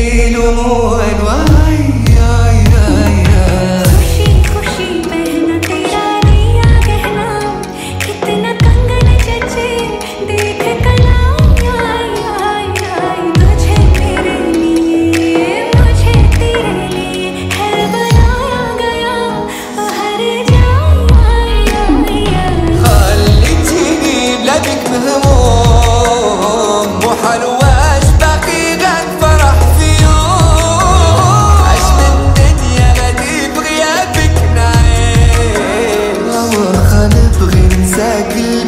الليل مو أنواعي sakın